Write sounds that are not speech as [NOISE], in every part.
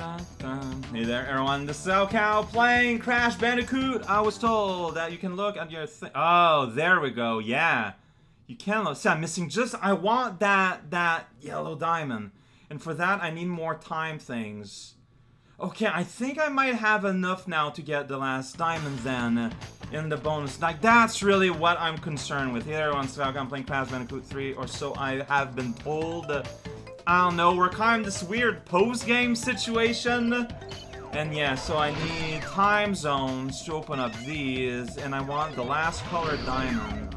Hey there, everyone. This is raocow playing Crash Bandicoot. I was told that you can look at your thing. Oh, there we go. Yeah, you can look. See, I'm missing just. I want that that yellow diamond, and for that I need more time things. Okay, I think I might have enough now to get the last diamond then in the bonus. Like, that's really what I'm concerned with. Here, everyone, so I'm playing Crash Bandicoot 3, or so I have been told. I don't know, we're kind of this weird post-game situation. And yeah, so I need time zones to open up these, and I want the last colored diamond.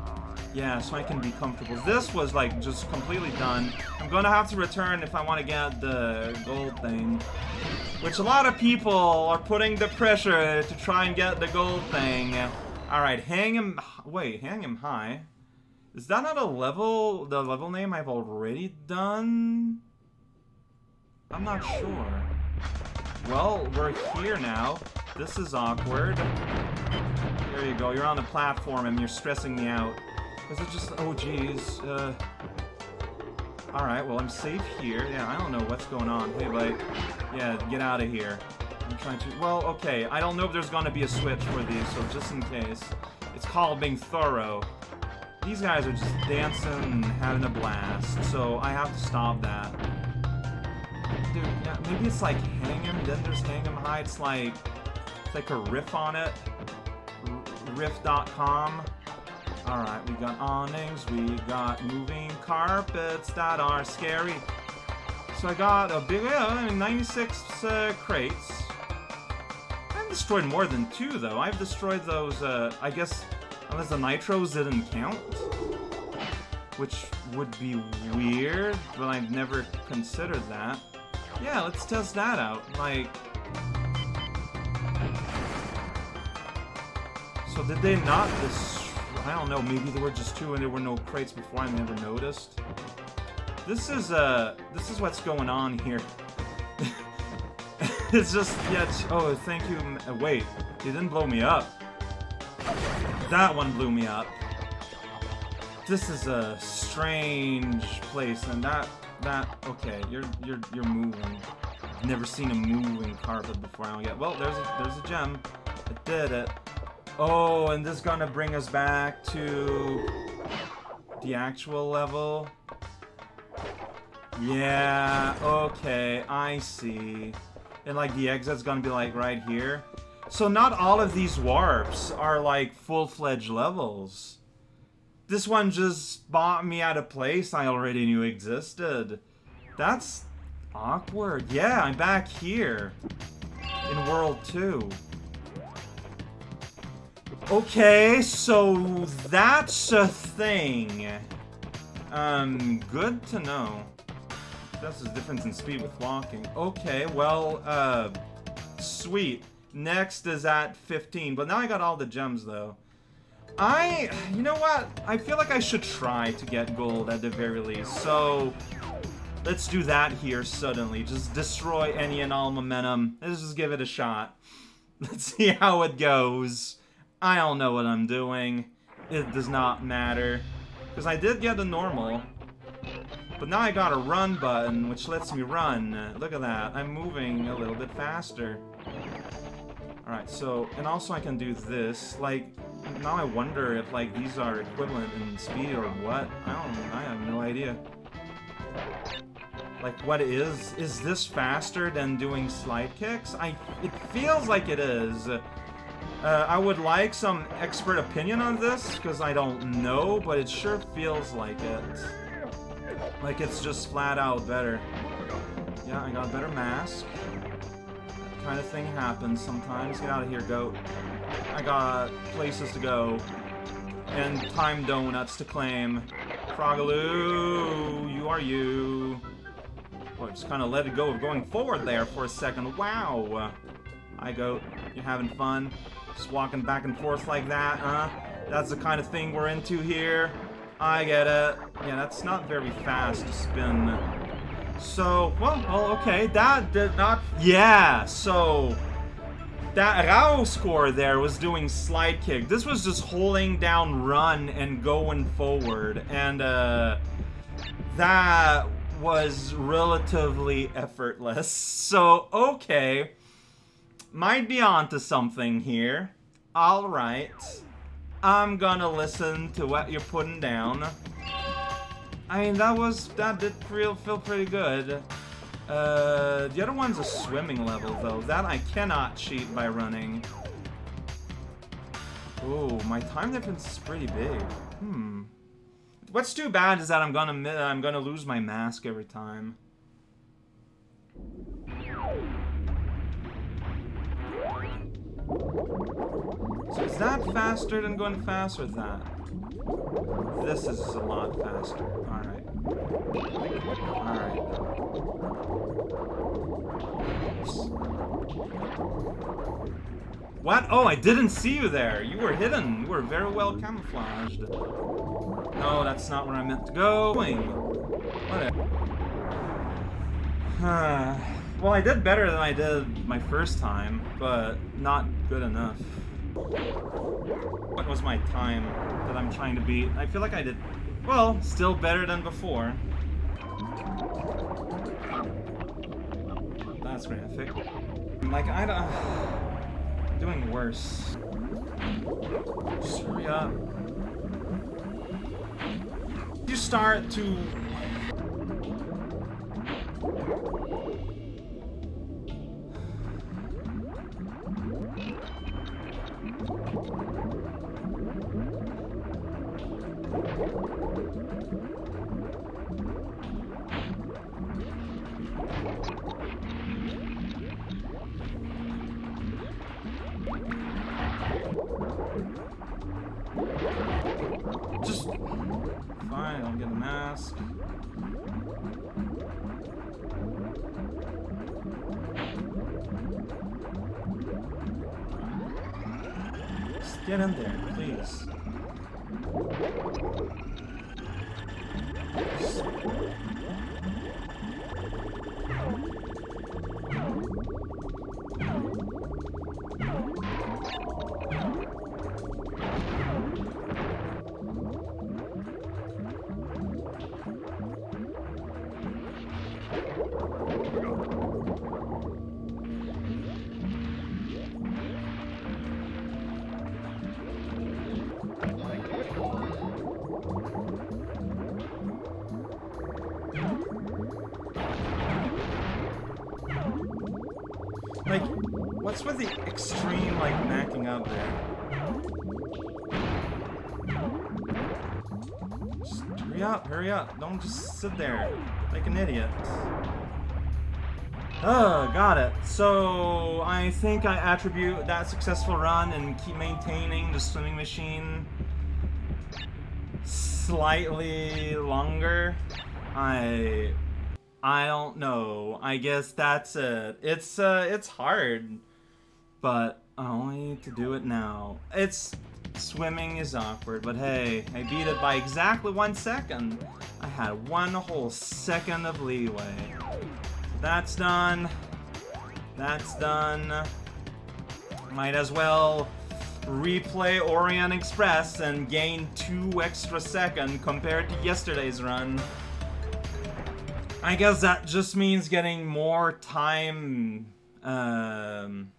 Yeah, so I can be comfortable. This was like just completely done. I'm gonna have to return if I want to get the gold thing. Which a lot of people are putting the pressure to try and get the gold thing. Alright, hang him... Wait, hang him high. Is that not a level... the level name I've already done? I'm not sure. Well, we're here now. This is awkward. There you go, you're on the platform and you're stressing me out. Is it just... oh geez, uh... Alright, well I'm safe here. Yeah, I don't know what's going on. Hey, like, yeah, get out of here. I'm trying to... Well, okay, I don't know if there's gonna be a switch for these, so just in case. It's called being thorough. These guys are just dancing and having a blast, so I have to stop that. Dude, yeah, maybe it's like hang him, then there's hang him high. It's like, it's like a riff on it. riff.com. Alright, we got awnings, we got moving carpets that are scary. So I got a big, yeah, 96 uh, crates. I've destroyed more than two, though. I've destroyed those, uh, I guess, unless the nitros didn't count. Which would be weird, but I've never considered that. Yeah, let's test that out. Like... So did they not destroy... I don't know, maybe there were just two and there were no crates before I never noticed. This is, uh, this is what's going on here. [LAUGHS] it's just, yeah, oh, thank you, wait, you didn't blow me up. That one blew me up. This is a strange place, and that, that, okay, you're, you're, you're moving. I've never seen a moving carpet before, I don't get, well, there's a, there's a gem. I did it. Oh, and this is gonna bring us back to the actual level. Yeah, okay, I see. And like the exit's gonna be like right here. So not all of these warps are like full-fledged levels. This one just bought me at a place I already knew existed. That's awkward. Yeah, I'm back here. In World 2. Okay, so that's a thing. Um, good to know. That's the difference in speed with walking. Okay, well, uh, sweet. Next is at 15, but now I got all the gems, though. I, you know what? I feel like I should try to get gold at the very least, so let's do that here suddenly. Just destroy any and all momentum. Let's just give it a shot. [LAUGHS] Let's see how it goes. I don't know what I'm doing. It does not matter. Because I did get a normal. But now I got a run button, which lets me run. Look at that. I'm moving a little bit faster. Alright, so, and also I can do this. Like, now I wonder if, like, these are equivalent in speed or what. I don't, I have no idea. Like, what is, is this faster than doing slide kicks? I, it feels like it is. Uh, I would like some expert opinion on this, because I don't know, but it sure feels like it. Like it's just flat out better. Yeah, I got better mask. Kind of thing happens sometimes. Get out of here, goat. I got places to go. And time donuts to claim. Frogaloo, you are you. Boy, just kind of let it go of going forward there for a second. Wow. Hi, goat. You're having fun? Just walking back and forth like that, huh? That's the kind of thing we're into here. I get it. Yeah, that's not very fast to spin. So, well, well, okay, that did not... Yeah, so... That Rao score there was doing slide kick. This was just holding down run and going forward. And, uh... That was relatively effortless. [LAUGHS] So, okay. Might be onto something here. Alright. I'm gonna listen to what you're putting down. I mean, that was, that did feel, feel pretty good. Uh, the other one's a swimming level, though. That I cannot cheat by running. Oh, my time difference is pretty big. Hmm. What's too bad is that I'm gonna I'm gonna lose my mask every time. So is that faster than going fast or that? This is a lot faster. Alright. Alright. What? Oh, I didn't see you there. You were hidden. You were very well camouflaged. No, that's not where I meant to go. Whatever. [SIGHS] well, I did better than I did my first time, but not good enough. What was my time that I'm trying to beat? I feel like I did, well, still better than before. That's graphic. Like, I don't [SIGHS] doing worse. Just hurry up. You start to... get in there, please. Like, what's with the extreme, like, backing up there? Just hurry up, hurry up. Don't just sit there like an idiot. Oh, got it. So, I think I attribute that successful run and keep maintaining the swimming machine slightly longer. I I don't know. I guess that's it. It's uh it's hard. But I only need to do it now. It's swimming is awkward, but hey, I beat it by exactly one second. I had one whole second of leeway. That's done. That's done. Might as well replay Orient Express and gain two extra seconds compared to yesterday's run. I guess that just means getting more time, um,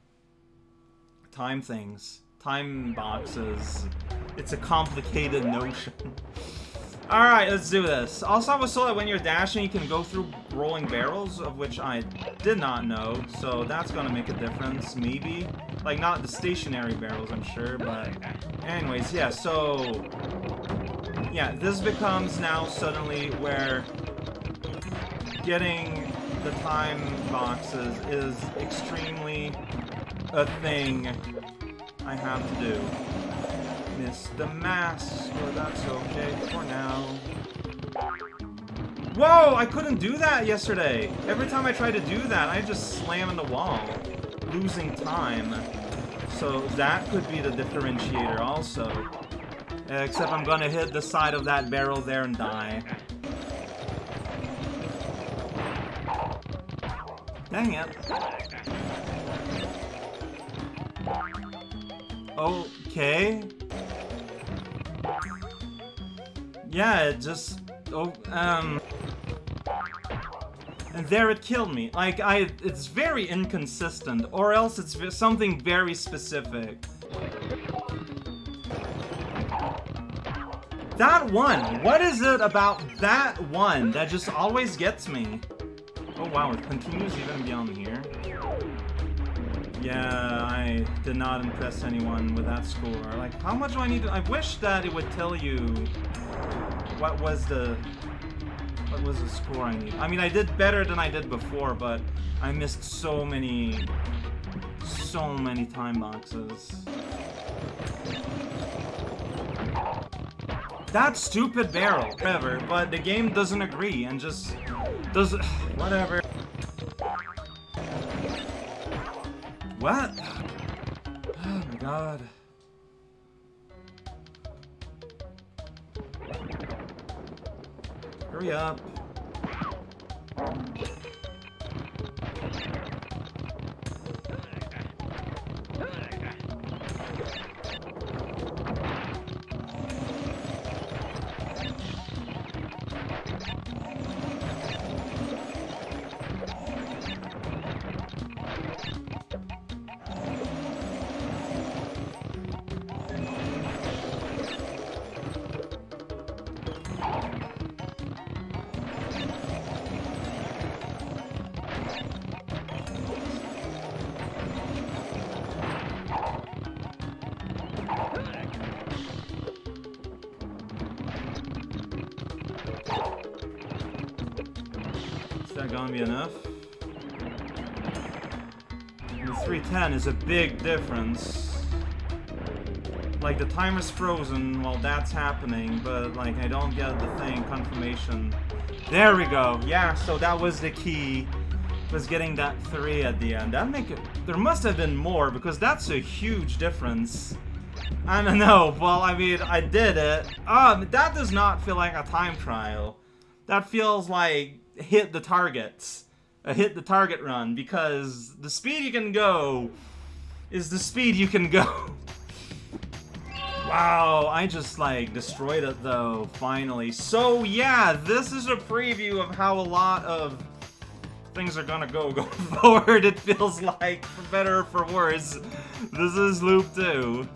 time things, time boxes. It's a complicated notion. [LAUGHS] Alright, let's do this. Also, I was told that when you're dashing, you can go through rolling barrels, of which I did not know, so that's gonna make a difference, maybe. Like, not the stationary barrels, I'm sure, but... Anyways, yeah, so... Yeah, this becomes now suddenly where getting the time boxes is extremely a thing I have to do. Miss the mask, but that's okay for now. Whoa! I couldn't do that yesterday! Every time I try to do that, I just slam in the wall, losing time. So that could be the differentiator also. Except I'm gonna hit the side of that barrel there and die. Dang it. Okay. Yeah, it just... Oh, um... and there it killed me. Like, I, it's very inconsistent, or else it's something very specific. That one! What is it about that one that just always gets me? Oh wow, it continues even beyond here. Yeah, I did not impress anyone with that score. Like, how much do I need to... I wish that it would tell you what was the... What was the score I need. I mean, I did better than I did before, but I missed so many... So many time boxes. That stupid barrel, whatever, but the game doesn't agree and just does [SIGHS] whatever. What? Oh my god. Hurry up. Gonna be enough? The 310 is a big difference. Like, the timer's frozen while that's happening, but, like, I don't get the thing, confirmation. There we go! Yeah, so that was the key, was getting that 3 at the end. That make it... There must have been more, because that's a huge difference. I don't know, well, I mean, I did it. Um, that does not feel like a time trial. That feels like hit the targets. A hit the target run because the speed you can go is the speed you can go. [LAUGHS] wow, I just like destroyed it though, finally. So yeah, this is a preview of how a lot of things are gonna go [LAUGHS] going forward, it feels like, for better or for worse. This is Loop 2.